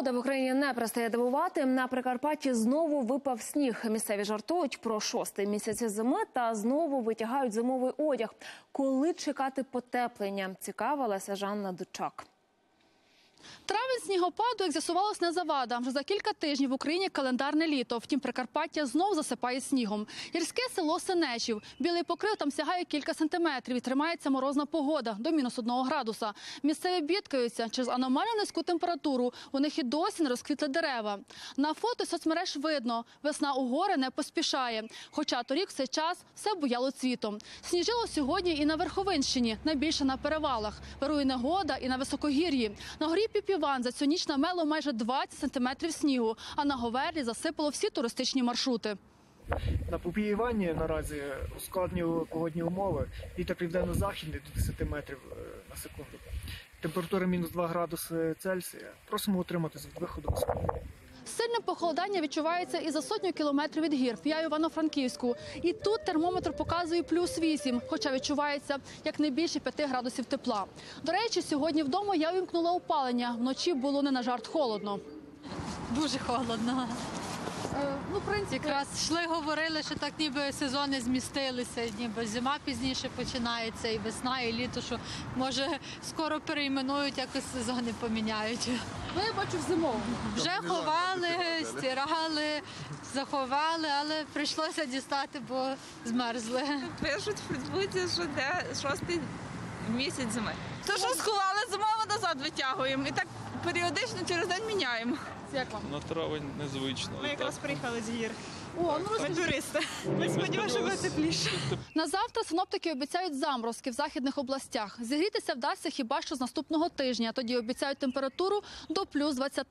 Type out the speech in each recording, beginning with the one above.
Погода в Україні не перестає дивувати. На Прикарпатті знову випав сніг. Місцеві жартують про шостий місяць зими та знову витягають зимовий одяг. Коли чекати потеплення? Цікавилася Жанна Дучак. Травень снігопаду, як з'ясувалось, не завада. Вже за кілька тижнів в Україні календарне літо. Втім, Прикарпаття знов засипає снігом. Гірське село Синечів. Білий покрив там сягає кілька сантиметрів і тримається морозна погода до мінус одного градуса. Місцеві бідкаються через аномально низьку температуру. У них і досі не розквітли дерева. На фото соцмереж видно, весна у гори не поспішає. Хоча торік цей час все буяло цвітом. Сніжило сьогодні і на Верховинщині, найбільше на перевалах. Вирує негода і на високогір'ї. На горі Піпіван за цю ніч намело майже 20 сантиметрів снігу, а на Говерлі засипало всі туристичні маршрути. На Попіїванні наразі ускладнює погодні умови. Вітер південно-західний до 10 метрів е, на секунду. Температура мінус 2 градуси Цельсія. Просимо утриматися від виходу з. Сильне похолодання відчувається і за сотню кілометрів від гір. Я Івано-Франківську. І тут термометр показує плюс 8, хоча відчувається як не більше 5 градусів тепла. До речі, сьогодні вдома я увімкнула опалення. Вночі було не на жарт холодно. Дуже холодно. Ну, в принципі, Якраз йшли, говорили, що так ніби сезони змістилися, ніби зима пізніше починається, і весна, і літо, що може скоро перейменують, якось сезони поміняють. ви я бачу в зимовому. Вже ховали, стирали, заховали, але прийшлося дістати, бо змерзли. Пишуть в Фейсбуці, що де шостий місяць зими. То що сховали зимово назад витягуємо і так періодично через день міняємо. Як вам? На травень незвично. Ми якраз приїхали з гір. О, ну Ми туристи. Ми сподіваємося, що буде тепліше. На завтра синоптики обіцяють заморозки в західних областях. Зігрітися вдасться хіба що з наступного тижня. Тоді обіцяють температуру до плюс 20.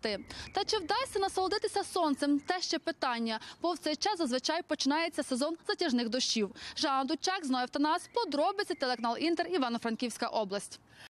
Та чи вдасться насолодитися сонцем? Те ще питання, бо в цей час зазвичай починається сезон затяжних дощів. Жанна Дучак, Зноєв Танас, подробиці телеканал Інтер, Івано-Франківська область.